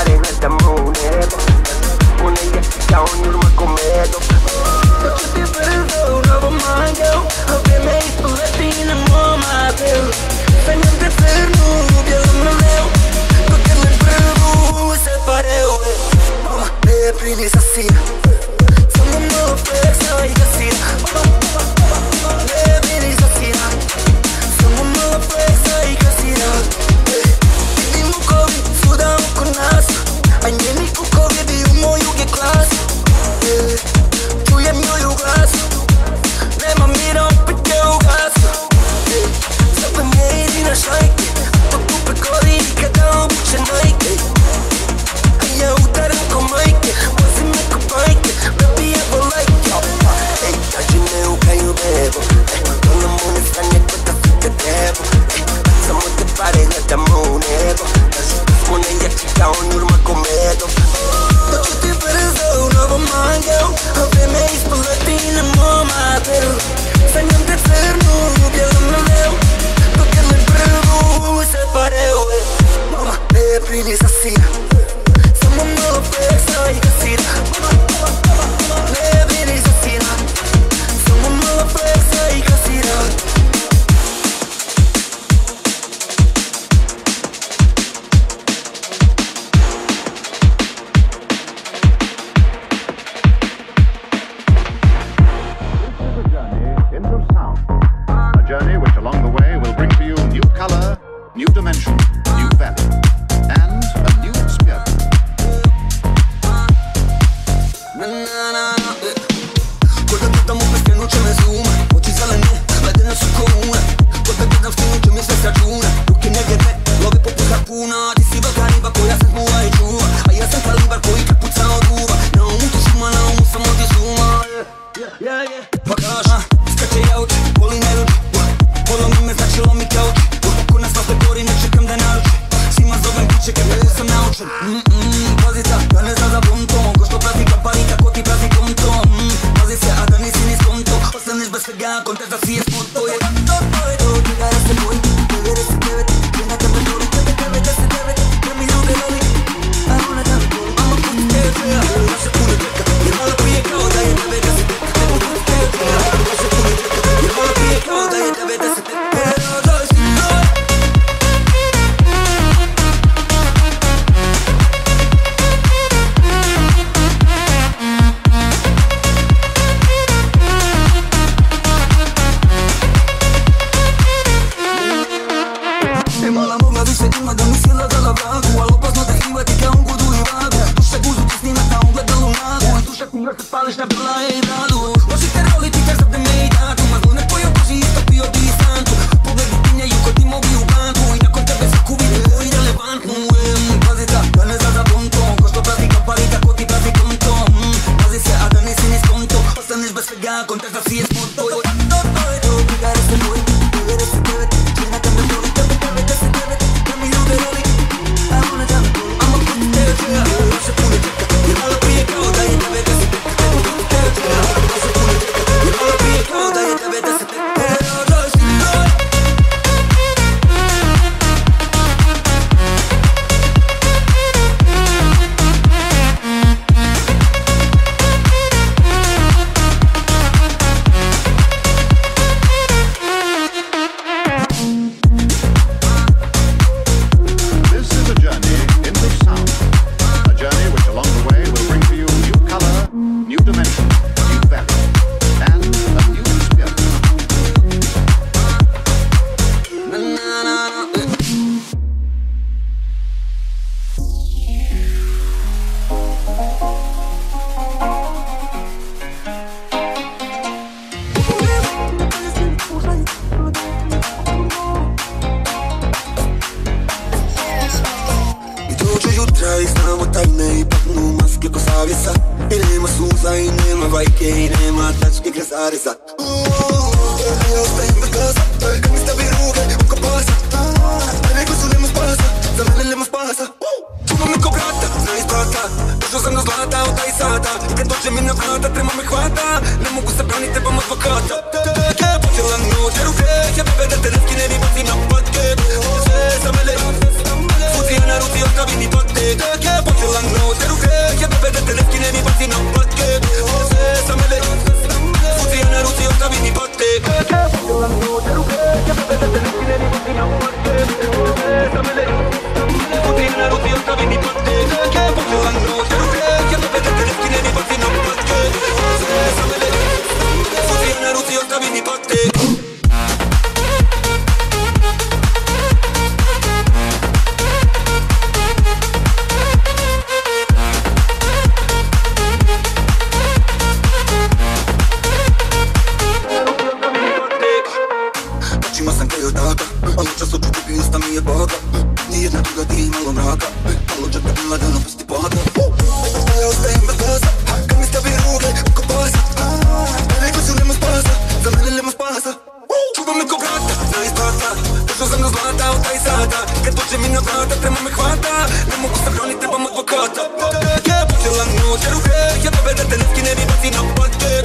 party with the. Una. New dimension. Δεν τους δίνως μάτα, ούτε ειδάτα. Και το τζεμινό, τρεμώ με κβάτα. Δεν μου ωραία, δεν μου αρέσει να χωνήσω, τρεμώ με adwokata. Πους η για το βέτα, την ευκαιρία είναι διπλωθή να πάτε.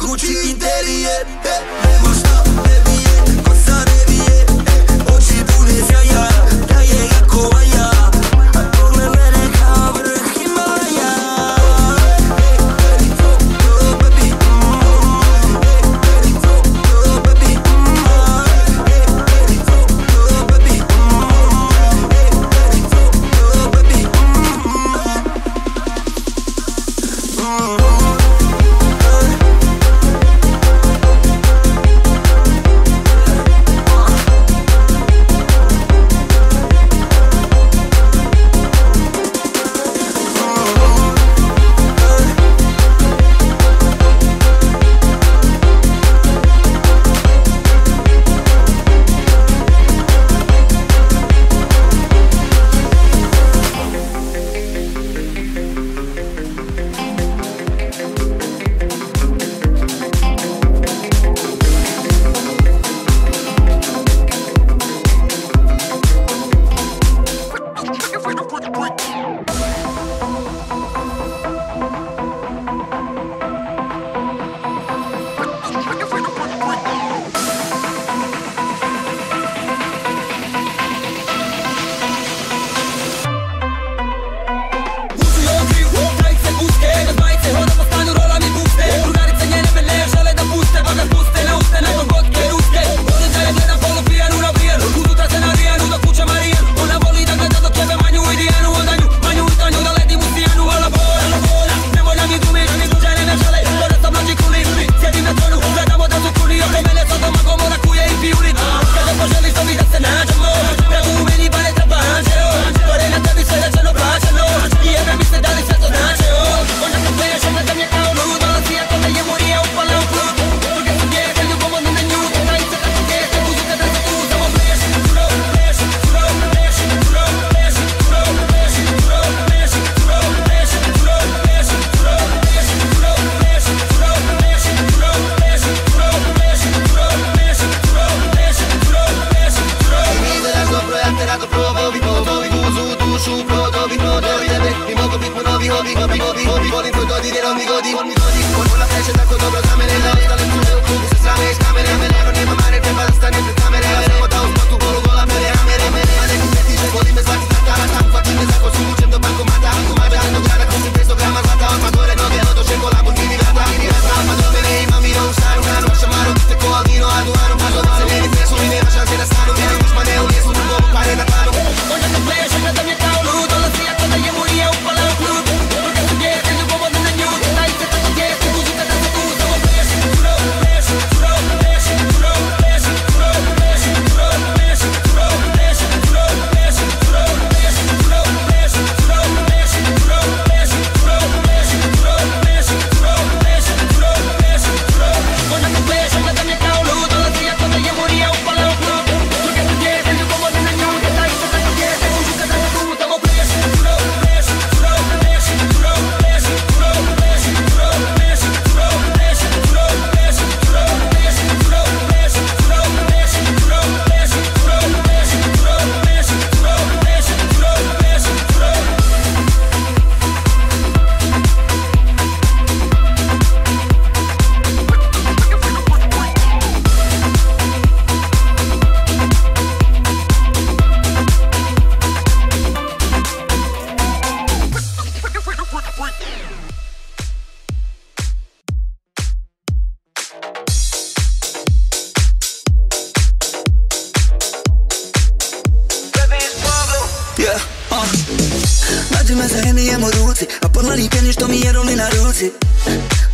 Gucci y Gucci eh, me gusta.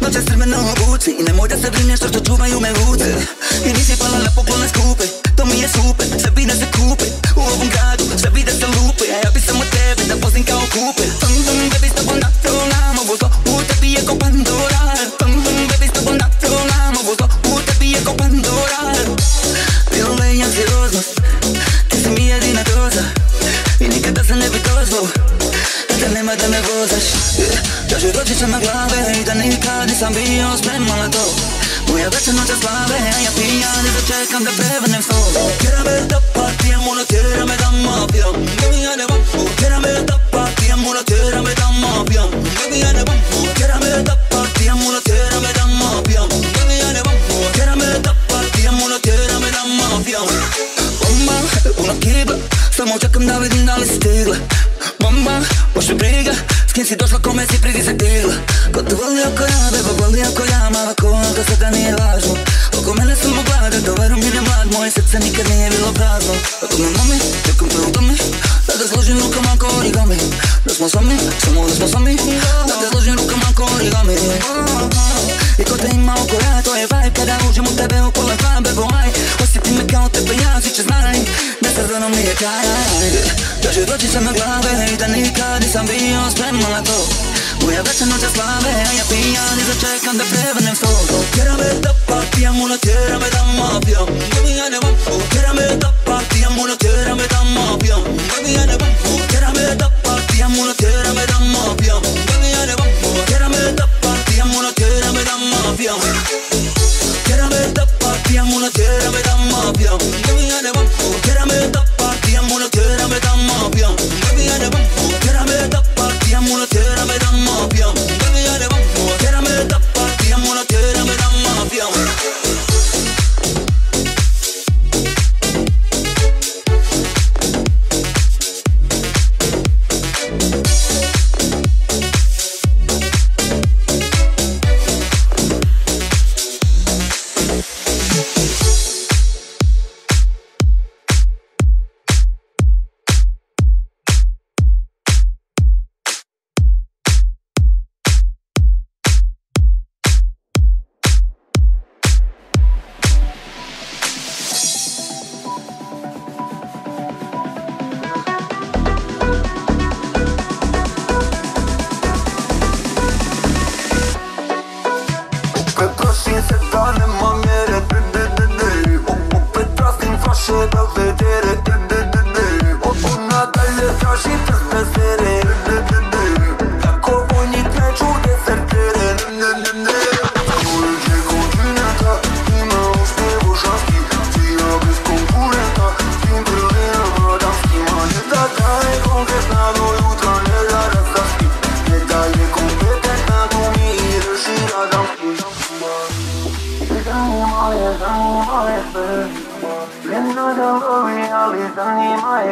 Noće strmeno obuci I nemoj da se brineš što što čuvaju me vuce I nisi pala na poklone skupe To mi je super, sve bi da se kupe. U ovom gradu, sve bi da se lupe A ja bi samo tebe da pozim kao kupe. Tum tum, baby, s tobom na to nam Ovo zlo u tebi je ko Pandora. Tum tum, baby, s tobom na to nam Ovo zlo u tebi je ko Pandora. Bilo me i ansioznost Ti si mi jedina doza. I nikada se ne bi dozvo Da nema da me vozaš Kaže dođi se na glave I da nikad nisam bio spreman na to Moja večer noća slave A ja pijan i začekam da prevrnem sto Tjera me da partijem, ono tjera me da mafijam Baby ja ne vam Tjera me da partijem, ono tjera me da mafijam Baby ja ne vam Tjera me da partijem, ono tjera me da mafijam Baby ja ne vam Tjera me da partijem, ono tjera me da mafijam Bomba, puno kibla Samo čekam da vidim da li stigla Bomba, baš me briga. S kim si došla, kome si pritisak digla Ko te voli oko ja, beba voli oko ja Mala ko to sada nije važno? Oko mene sam mogla da doveru mi mlad Moje srce nikad nije bilo prazno. Ako me mami, čekam te u domi Da te složim rukama ko origami Da smo sami, samo da smo sami Da te složim rukama ko origami I ko te ima oko ja, to je vibe Kada uđem u tebe u pola dva, bebo aj Osjeti me kao tebe, ja svi će znaj Da sa zvanom nije kraj Kaže dođi sam na glave I da nikad nisam bio spreman na to Moja večer noća slave A ja pijan i začekam da prevrnem sto Tjera me da partijam, ono tjera me da mafijam Baby ja ne vam Tjera me da partijam, ono tjera me da mafijam Baby ja ne vam da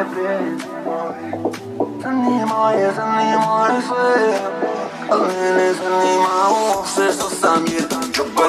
sleeping. I need more years, I need more to. I need my я чудо.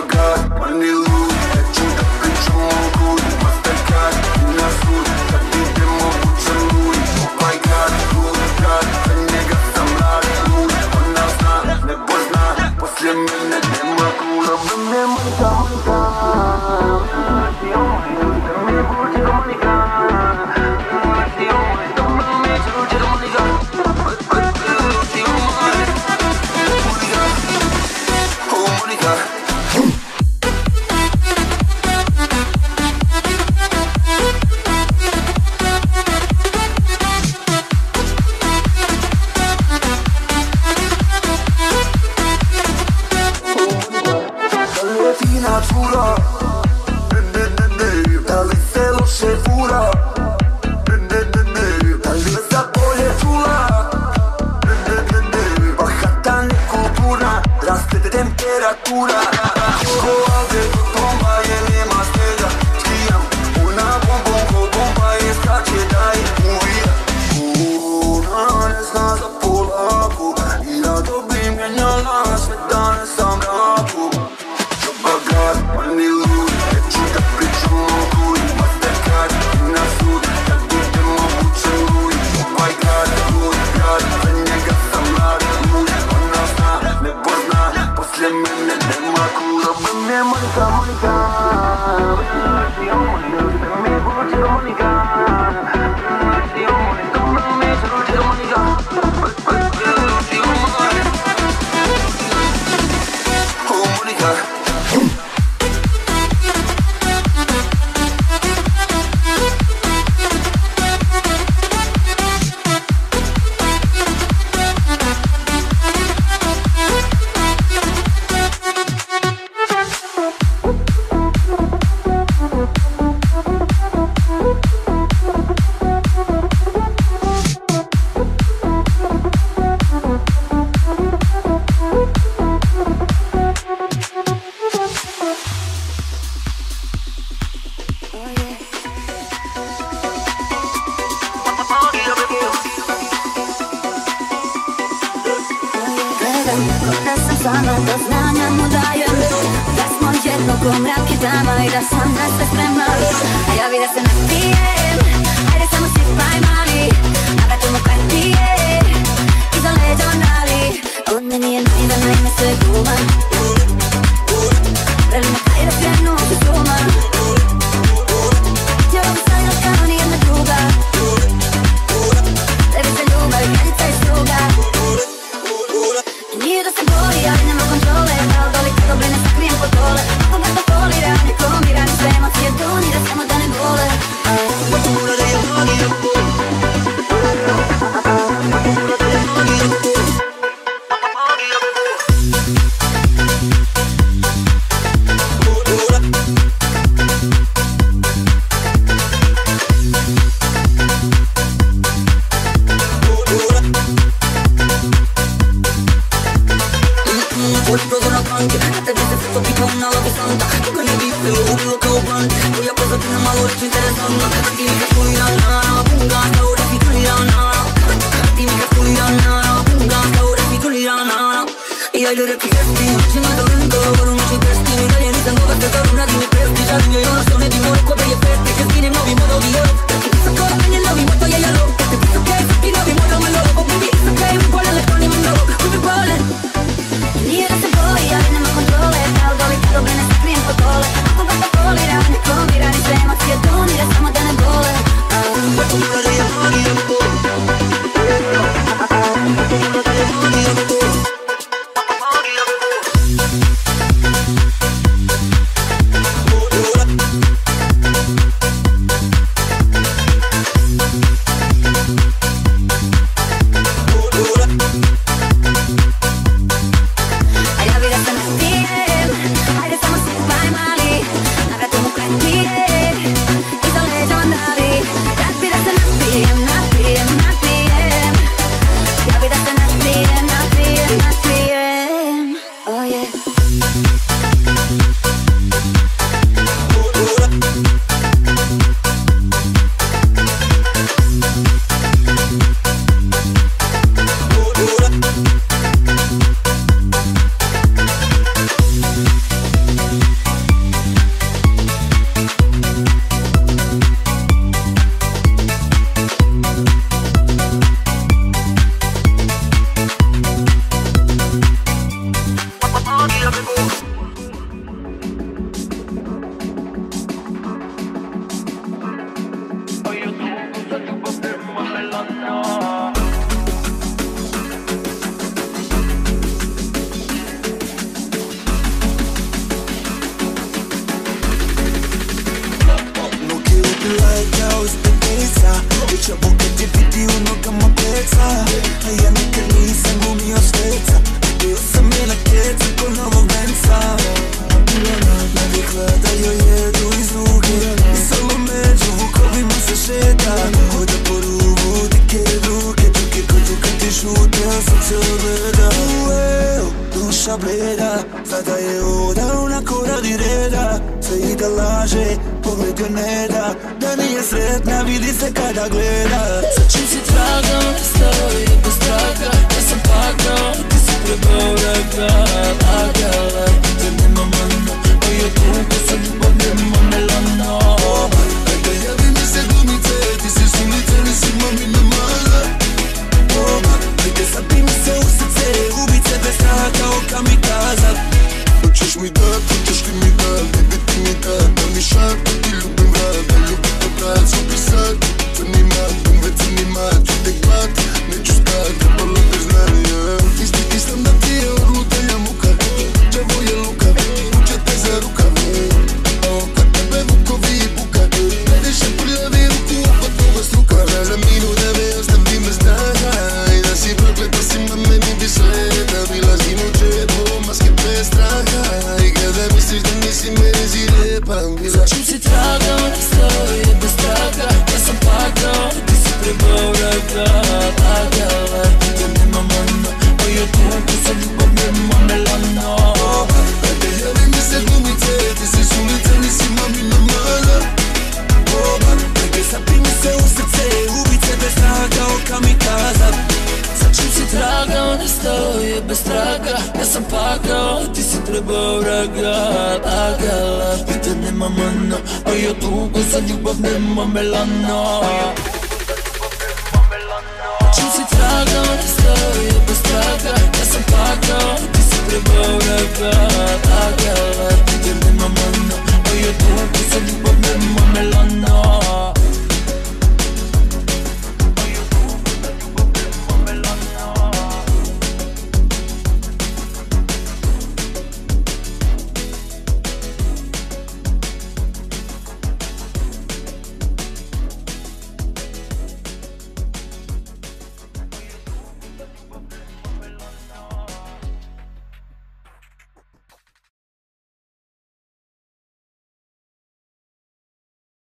Da sam sama do znanja mu dajem. Da smo jedno ko mrak i dama I da sam na sve spremna. Javi da se napijem Ajde samo sipaj mali. A da mu pentije Iza leđa nali On meni je naivan, naime sve guban Prelima taj refrenu. Kada je oda ona radi reda. Sve i da laže, pogled joj ne da. Da nije sretna, vidi se kada gleda. Sa čim si tragao, ti stao i bez traga Ja sam pakao, ti si prebao raka Agala, te nema mana Moja tuga sa ljubav nema melana Kada javi mi se glumice, ti si sulice, nisi mamina mala Ajde, dakle, sabi mi se u srce, ubice bez straha kao kamika trebora grab A gala pita nema mano A păi ja dugo za ljubav nema melana Čim si tragao, ti stoje bez traga Ja sam pakao, ti si trebora grab A gala pita nema mano A păi ja dugo za ljubav nema melana